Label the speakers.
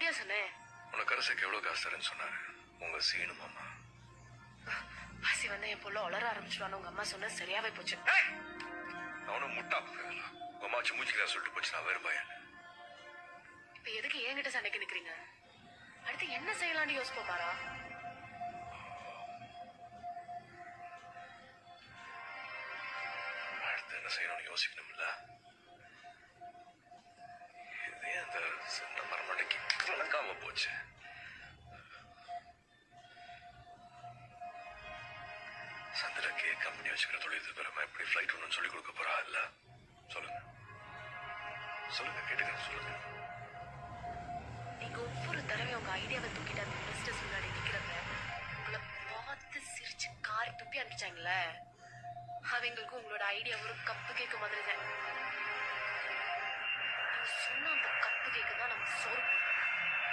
Speaker 1: அப்படியா சொன்னேன்
Speaker 2: உனக்கு அரசுக்கு எவ்வளவு காசு தரேன்னு சொன்னாரு உங்க சீனு மாமா.
Speaker 1: பசி வந்து என் புள்ள உளர ஆரம்பிச்சிருவான்னு உங்க அம்மா சொன்ன சரியாவே போச்சு.
Speaker 2: அவனும் முட்டா உங்க அம்மாச்சு மூச்சிக்கிறா சொல்லிட்டு போச்சு நான் வேறு பையன்.
Speaker 1: இப்ப எதுக்கு என்கிட்ட சண்டைக்கு நிக்கிறீங்க? அடுத்து என்ன செய்யலாம்னு யோசிப்போம் பாரா?
Speaker 2: அடுத்து என்ன செய்யணும்னு யோசிக்கணும்ல? போச்சு சந்திரக்கு கம்பெனி வச்சுக்கிற தொழில் பெருமை எப்படி ஃப்ளைட் ஒன்று சொல்லி கொடுக்க போறா இல்ல சொல்லுங்க சொல்லுங்க கேட்டுக்க சொல்லுங்க
Speaker 1: நீங்க ஒவ்வொரு தடவை உங்க ஐடியாவை தூக்கிட்டு அந்த இன்வெஸ்டர்ஸ் முன்னாடி நிக்கிறப்ப உங்களை பார்த்து சிரிச்சு காரி துப்பி அனுப்பிச்சாங்கல்ல அவங்களுக்கு உங்களோட ஐடியா ஒரு கப்பு கேட்க மாதிரி தான் சொன்ன அந்த கப்பு கேக்கு தான் நம்ம சோறு